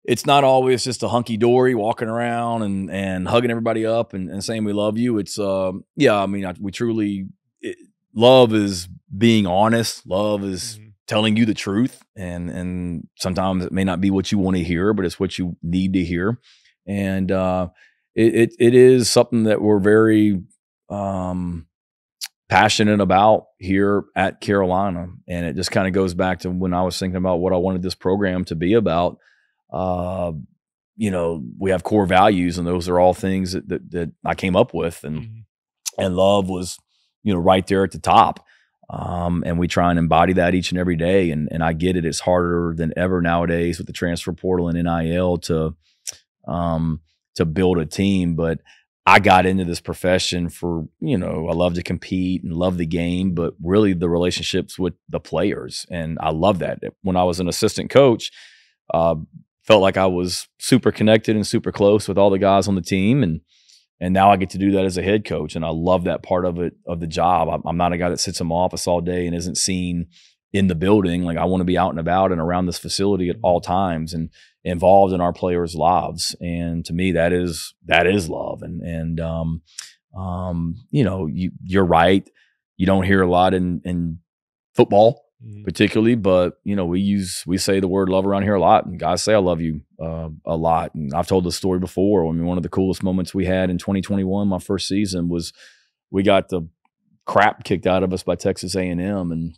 it's not always just a hunky dory walking around and and hugging everybody up and, and saying we love you. It's um, yeah, I mean, I, we truly it, love is being honest. Love is Mhm. telling you the truth, and and sometimes it may not be what you want to hear, but it's what you need to hear, and uh, it, it it is something that we're very um passionate about here at Carolina. And it just kind of goes back to when I was thinking about what I wanted this program to be about. Uh, you know, we have core values, and those are all things that that, that I came up with, and Mhm. and love was, you know, right there at the top. Um, and we try and embody that each and every day. And and I get it; it's harder than ever nowadays with the transfer portal and NIL to um, to build a team. But I got into this profession for, you know, I love to compete and love the game, but really the relationships with the players. And I love that. When I was an assistant coach, uh, felt like I was super connected and super close with all the guys on the team. And and now I get to do that as a head coach. And I love that part of it, of the job. I'm, I'm not a guy that sits in my office all day and isn't seen in the building. Like I want to be out and about and around this facility at all times and involved in our players' lives. And to me, that is that is love. And and um, um, you know, you you're right. You don't hear a lot in in football, Mhm. particularly, but you know, we use we say the word love around here a lot, and guys say I love you uh, a lot. And I've told this story before. I mean, one of the coolest moments we had in 2021, my first season, was we got the crap kicked out of us by Texas A&M, and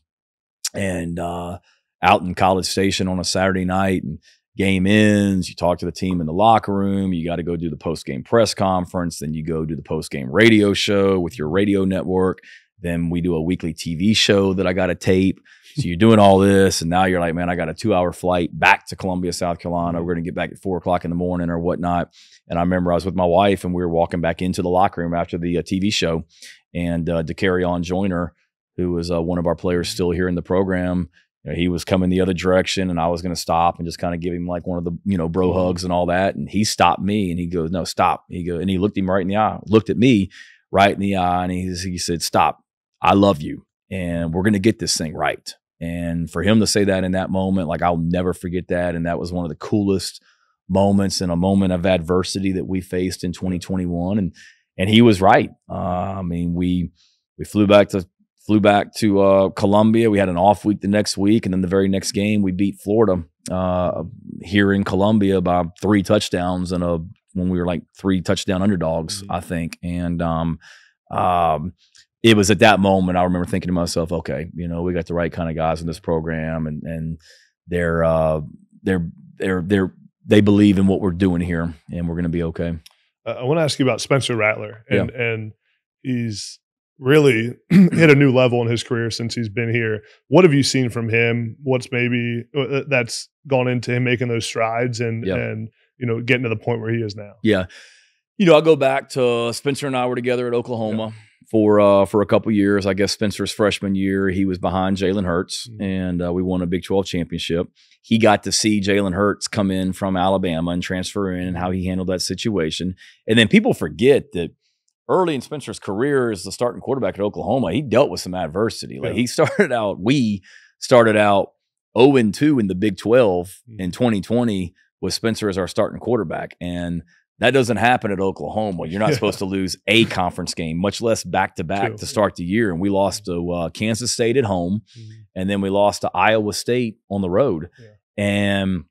and uh, out in College Station on a Saturday night, and game ends. You talk to the team in the locker room. You got to go do the post game press conference. Then you go do the post game radio show with your radio network. Then we do a weekly TV show that I got to tape. So you're doing all this, and now you're like, man, I got a two hour flight back to Columbia, South Carolina. We're going to get back at four o'clock in the morning or whatnot. And I remember I was with my wife, and we were walking back into the locker room after the uh, TV show, and uh, Dakereon Joyner, who was uh, one of our players still here in the program, you know, he was coming the other direction, and I was going to stop and just kind of give him like one of the you know bro hugs and all that. And he stopped me, and he goes, "No, stop." He go, and he looked him right in the eye, looked at me right in the eye, and he he said, "Stop. I love you, and we're going to get this thing right." And for him to say that in that moment, like I'll never forget that. And that was one of the coolest moments in a moment of adversity that we faced in 2021. And and he was right. Uh, I mean, we we flew back to flew back to uh, Columbia. We had an off week the next week, and then the very next game we beat Florida uh, here in Columbia by three touchdowns and a when we were like three touchdown underdogs, Mhm. I think. And um, um, it was at that moment I remember thinking to myself, okay, you know, we got the right kind of guys in this program, and and they're uh, they're they're they're they believe in what we're doing here, and we're going to be okay. I want to ask you about Spencer Rattler, and and he's really hit a new level in his career since he's been here. What have you seen from him? What's maybe uh, that's gone into him making those strides and Yeah. and you know getting to the point where he is now? Yeah. You know, I'll go back to Spencer and I were together at Oklahoma for uh for a couple years. I guess Spencer's freshman year, he was behind Jalen Hurts Mhm. and uh, we won a Big 12 championship. He got to see Jalen Hurts come in from Alabama and transfer in and how he handled that situation. And then people forget that early in Spencer's career as the starting quarterback at Oklahoma, he dealt with some adversity. Like Yeah. he started out, we started out 0 and 2 in the Big 12 Mhm. in 2020 with Spencer as our starting quarterback. And that doesn't happen at Oklahoma. You're not Yeah. supposed to lose a conference game, much less back to back to start the year. And we lost to uh, Kansas State at home, and then we lost to Iowa State on the road. Yeah. And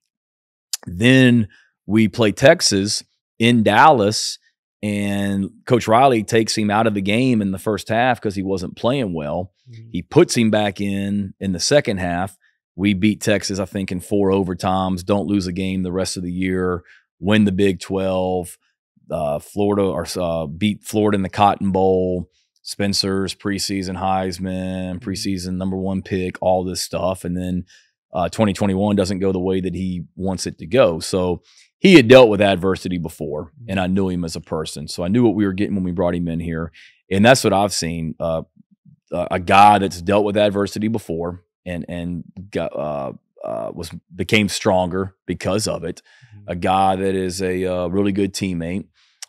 then we play Texas in Dallas, and Coach Riley takes him out of the game in the first half because he wasn't playing well. Mhm. He puts him back in in the second half. We beat Texas, I think, in four overtimes. Don't lose a game the rest of the year. Win the Big Twelve. Uh, Florida or uh, beat Florida in the Cotton Bowl. Spencer's preseason Heisman, preseason number one pick, all this stuff, and then uh, 2021 doesn't go the way that he wants it to go. So he had dealt with adversity before, and I knew him as a person. So I knew what we were getting when we brought him in here, and that's what I've seen. Uh, uh, a guy that's dealt with adversity before and and got uh, uh, was became stronger because of it. A guy that is a uh, really good teammate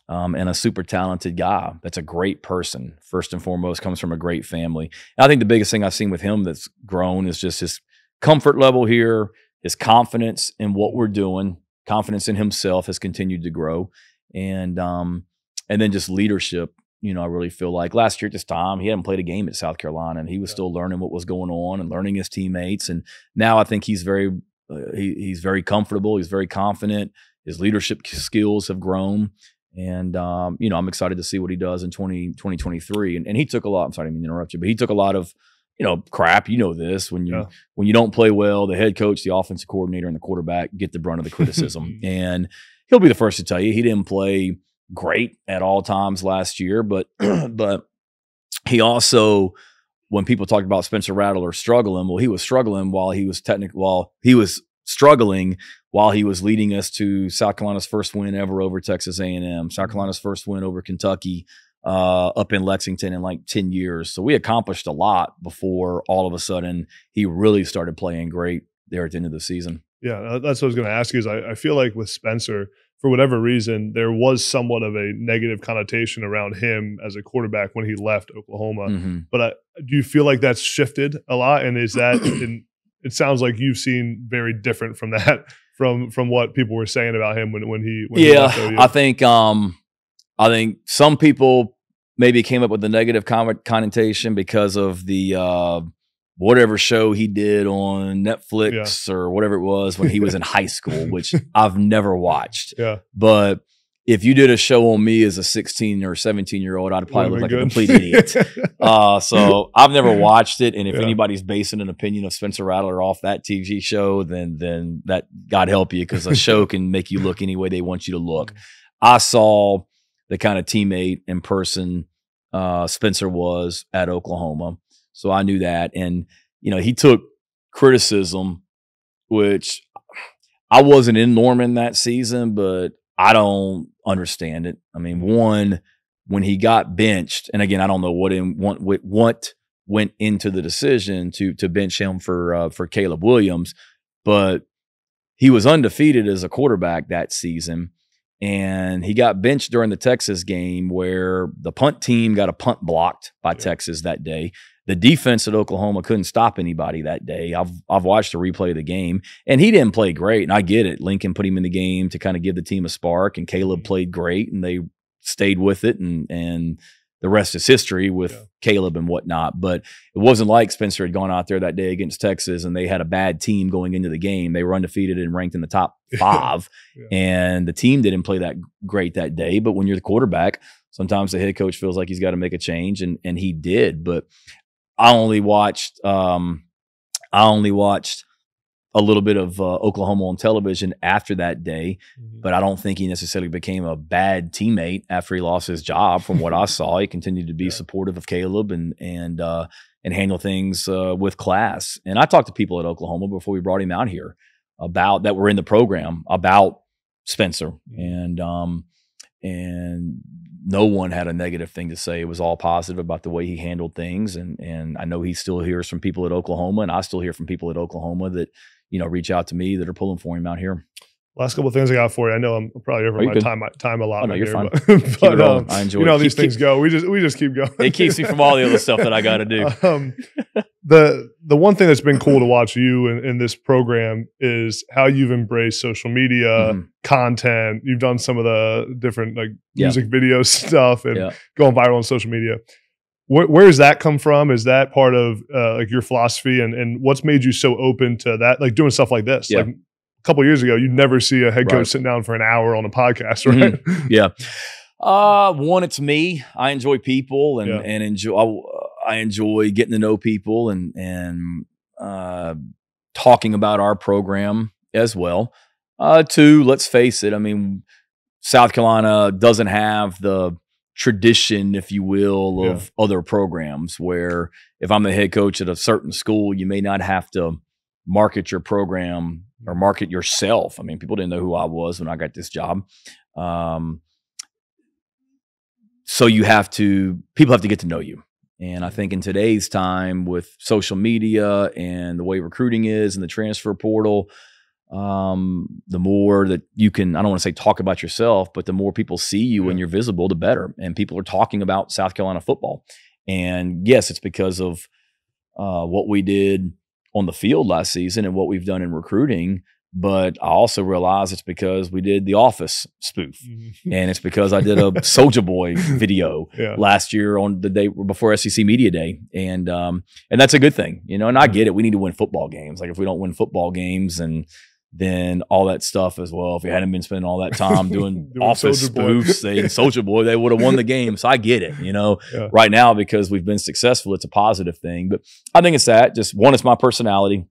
um, and a super talented guy. That's a great person. First and foremost, comes from a great family. And I think the biggest thing I've seen with him that's grown is just his comfort level here, his confidence in what we're doing, confidence in himself has continued to grow, and um, and then just leadership. You know, I really feel like last year at this time he hadn't played a game at South Carolina, and he was Yeah. still learning what was going on and learning his teammates. And now I think he's very uh, he, he's very comfortable. He's very confident. His leadership skills have grown. And, um, you know, I'm excited to see what he does in 20, 2023. And, and he took a lot, I'm sorry, I didn't mean to interrupt you, but he took a lot of, you know, crap. You know this when you Yeah. when you don't play well, the head coach, the offensive coordinator, and the quarterback get the brunt of the criticism. and he'll be the first to tell you he didn't play great at all times last year, but but he also when people talked about Spencer Rattler struggling, well, he was struggling while he was technical while he was struggling while he was leading us to South Carolina's first win ever over Texas A&M, South mm-hmm. Carolina's first win over Kentucky uh, up in Lexington in like 10 years. So we accomplished a lot before all of a sudden he really started playing great there at the end of the season. Yeah, uh, that's what I was going to ask you. Is I, I feel like with Spencer, for whatever reason, there was somewhat of a negative connotation around him as a quarterback when he left Oklahoma. Mhm. But I, do you feel like that's shifted a lot? And is that? in, it sounds like you've seen very different from that, from from what people were saying about him when when he. When he yeah, OU. I think um, I think some people maybe came up with a negative connotation because of the uh, whatever show he did on Netflix or whatever it was when he was in high school, which I've never watched. yeah, But if you did a show on me as a 16 or 17 year old, I'd probably look like Would've a complete idiot. Uh, so I've never watched it, and if Yeah. anybody's basing an opinion of Spencer Rattler off that TV show, then then that God help you, because a show can make you look any way they want you to look. I saw the kind of teammate and person uh, Spencer was at Oklahoma, so I knew that, and you know he took criticism, which I wasn't in Norman that season, but I don't understand it. I mean, one when he got benched, and again, I don't know what in what what- went into the decision to to bench him for uh, for Caleb Williams, but he was undefeated as a quarterback that season, and he got benched during the Texas game where the punt team got a punt blocked by Yeah. Texas that day. The defense at Oklahoma couldn't stop anybody that day. I've I've watched a replay of the game, and he didn't play great, and I get it. Lincoln put him in the game to kind of give the team a spark, and Caleb Mhm. played great, and they stayed with it, and and the rest is history with Yeah. Caleb and whatnot. But it wasn't like Spencer had gone out there that day against Texas and they had a bad team going into the game. They were undefeated and ranked in the top five, Yeah. and the team didn't play that great that day. But when you're the quarterback, sometimes the head coach feels like he's got to make a change, and and he did. But I only watched um, I only watched a little bit of uh, Oklahoma on television after that day, but I don't think he necessarily became a bad teammate after he lost his job. From what I saw, he continued to be Yeah. supportive of Caleb and and uh, and handle things uh, with class. And I talked to people at Oklahoma before we brought him out here about that were in the program about Spencer and um and no one had a negative thing to say. It was all positive about the way he handled things. And and I know he still hears from people at Oklahoma, and I still hear from people at Oklahoma that you know reach out to me that are pulling for him out here. Last couple of things I got for you. I know I'm probably over Oh, my good. time time a lot. Oh, no, you're here, fine. But, Keep but, it um, I enjoy you know how it. these Keep- things go. We just we just keep going. It keeps me from all the other stuff that I got to do. Um, the the one thing that's been cool to watch you in, in this program is how you've embraced social media Mhm. content. You've done some of the different like Yeah. music video stuff and Yeah. going viral on social media. Where, where does that come from? Is that part of uh, like your philosophy and and what's made you so open to that? Like doing stuff like this. Yeah. Like a couple years ago, you'd never see a head coach Right. sitting down for an hour on a podcast, Mhm. right? yeah. Uh, one, it's me. I enjoy people and Yeah. and enjoy. I enjoy getting to know people and and uh, talking about our program as well. Uh, two, let's face it. I mean, South Carolina doesn't have the tradition, if you will, of other programs where if I'm the head coach at a certain school, you may not have to market your program or market yourself. I mean, people didn't know who I was when I got this job. Um, so you have to people have to get to know you And I think in today's time with social media and the way recruiting is and the transfer portal, um, the more that you can, I don't want to say talk about yourself, but the more people see you Yeah. and you're visible, the better. And people are talking about South Carolina football. And yes, it's because of uh, what we did on the field last season and what we've done in recruiting. But I also realize it's because we did the Office spoof, and it's because I did a Soldier Boy video yeah. last year on the day before SEC Media Day, and um, and that's a good thing, you know. And I get it; we need to win football games. Like if we don't win football games, and then all that stuff as well. If we hadn't been spending all that time doing, Doing Office spoofs, they Soldier Boy, they would have won the game. So I get it, you know. Yeah. Right now, because we've been successful, it's a positive thing. But I think it's that. Just one, it's my personality.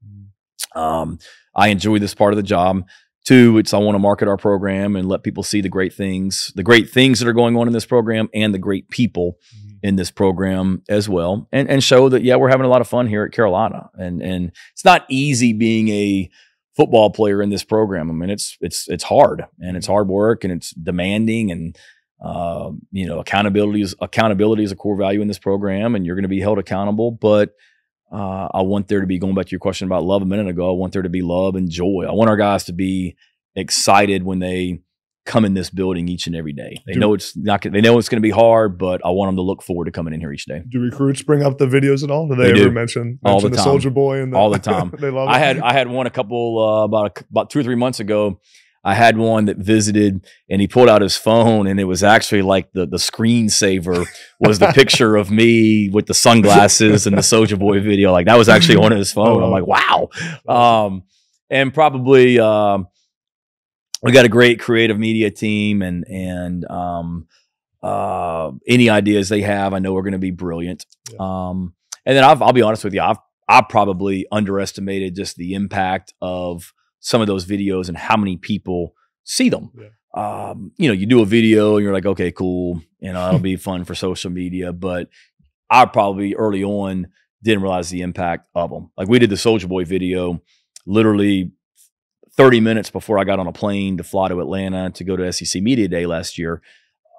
Um, I enjoy this part of the job. Two, it's I want to market our program and let people see the great things, the great things that are going on in this program, and the great people in this program as well, and and show that yeah, we're having a lot of fun here at Carolina, and and it's not easy being a football player in this program. I mean, it's it's it's hard and it's hard work and it's demanding and um, you know accountability is accountability is a core value in this program, and you're going to be held accountable, but uh, I want there to be going back to your question about love a minute ago. I want there to be love and joy. I want our guys to be excited when they come in this building each and every day. They Do- know it's not. They know it's going to be hard, but I want them to look forward to coming in here each day. Do recruits bring up the videos at all? Do they, They ever do. mention, All mention the the, time. Soldier Boy and the, All the time. they love it. I had I had one a couple uh, about a, about two or three months ago. I had one that visited and he pulled out his phone and it was actually like the the screensaver was the picture of me with the sunglasses and the Soldier Boy video. Like that was actually on his phone. I'm like, wow. Um, and probably um, we got a great creative media team and and um, uh, any ideas they have, I know are going to be brilliant. Yeah. Um, and then I've, I'll be honest with you, I've I probably underestimated just the impact of some of those videos and how many people see them. Um, you know, you do a video and you're like, okay, cool, you know, it'll be fun for social media, but I probably early on didn't realize the impact of them. Like we did the Soldier Boy video literally 30 minutes before I got on a plane to fly to Atlanta to go to SEC Media Day last year.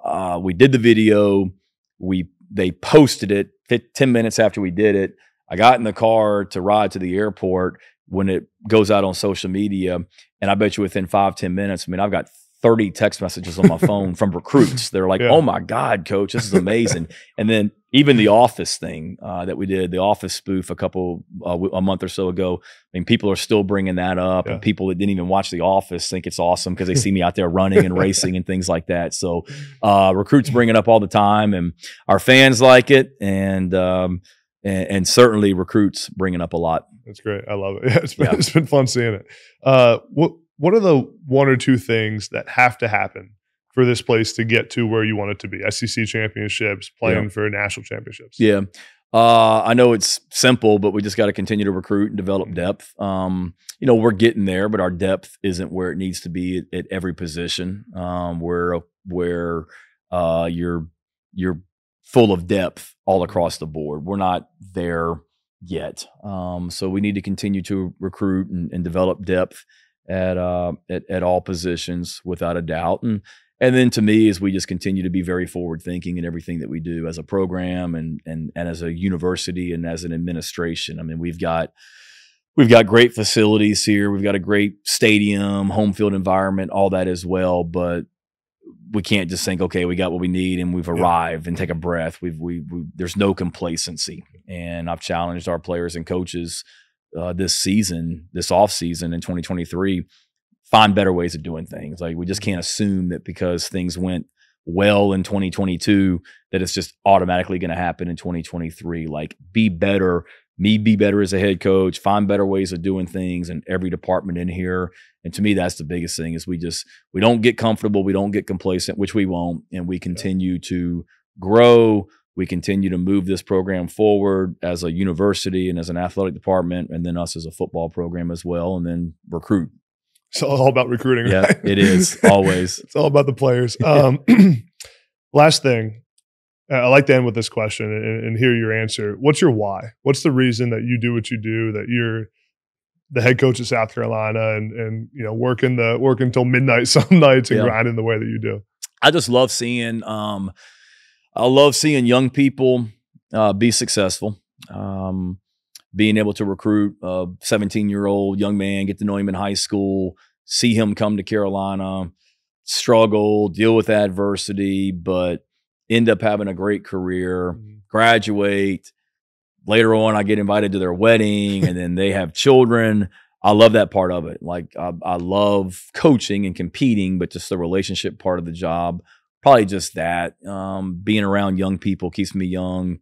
Uh, we did the video. We they posted it 10 minutes after we did it. I got in the car to ride to the airport when it goes out on social media. And I bet you within five ten minutes, I mean, I've got 30 text messages on my phone from recruits. They're like, Yeah. oh my God, coach, this is amazing. and then even the office thing uh, that we did, the office spoof a couple, uh, a month or so ago. I mean, people are still bringing that up, Yeah. and people that didn't even watch the office think it's awesome because they see me out there running and racing and things like that. So uh, recruits bring it up all the time, and our fans like it, and um, and, and certainly recruits bring it up a lot. That's great. I love it. Yeah, it's been, Yeah. it's been fun seeing it. Uh, what what are the one or two things that have to happen for this place to get to where you want it to be? SEC championships, playing for national championships. Yeah. Uh, I know it's simple, but we just got to continue to recruit and develop depth. Um, you know, we're getting there, but our depth isn't where it needs to be at, at every position. Um, where where uh, you're you're full of depth all across the board. We're not there yet. Um, so we need to continue to recruit and, and develop depth at, uh, at at all positions without a doubt. And and then to me, is we just continue to be very forward thinking in everything that we do as a program and and and as a university and as an administration. I mean, we've got we've got great facilities here. We've got a great stadium, home field environment, all that as well. But we can't just think, okay, we got what we need and we've arrived and take a breath. We've we, we there's no complacency, and I've challenged our players and coaches uh, this season, this off season in 2023, find better ways of doing things. Like we just can't assume that because things went well in 2022 that it's just automatically going to happen in 2023. Like be better, me be better as a head coach, find better ways of doing things in every department in here. And to me, that's the biggest thing is we just we don't get comfortable, we don't get complacent, which we won't, and we continue to grow. We continue to move this program forward as a university and as an athletic department, and then us as a football program as well, and then recruit. It's all about recruiting. Yeah, right? it is always. it's all about the players. Um, last thing, I like to end with this question and, and hear your answer. What's your why? What's the reason that you do what you do? That you're the head coach of South Carolina and and you know working the working until midnight some nights and Yeah. grinding the way that you do. I just love seeing um I love seeing young people uh, be successful. Um, being able to recruit a 17 year old young man, get to know him in high school, see him come to Carolina, struggle, deal with adversity, but end up having a great career, Mhm. graduate. Later on, I get invited to their wedding and then they have children. I love that part of it. Like, I, I love coaching and competing, but just the relationship part of the job, probably just that. Um, being around young people keeps me young,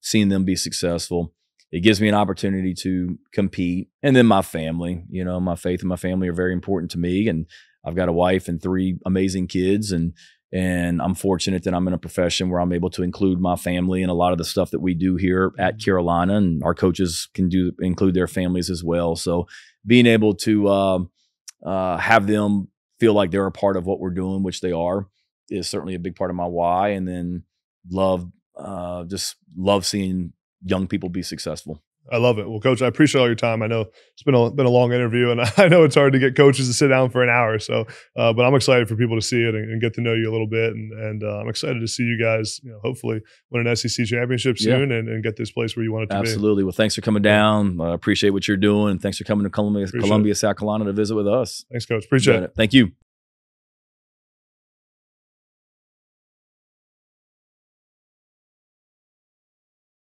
seeing them be successful. It gives me an opportunity to compete. And then my family, you know, my faith and my family are very important to me. And I've got a wife and three amazing kids. And and I'm fortunate that I'm in a profession where I'm able to include my family in a lot of the stuff that we do here at Carolina, and our coaches can do include their families as well. So being able to uh, uh, have them feel like they're a part of what we're doing, which they are, is certainly a big part of my why. And then love, uh, just love seeing young people be successful. I love it. Well, coach, I appreciate all your time. I know it's been a been a long interview, and I know it's hard to get coaches to sit down for an hour. So, uh, but I'm excited for people to see it and, and, get to know you a little bit, and and uh, I'm excited to see you guys, you know, hopefully win an SEC championship soon Yeah. and, and get this place where you want it to Absolutely. Well, thanks for coming down. I appreciate what you're doing. Thanks for coming to Columbia, Appreciate Columbia, South Carolina to visit with us. Thanks, coach. Appreciate it. Thank you.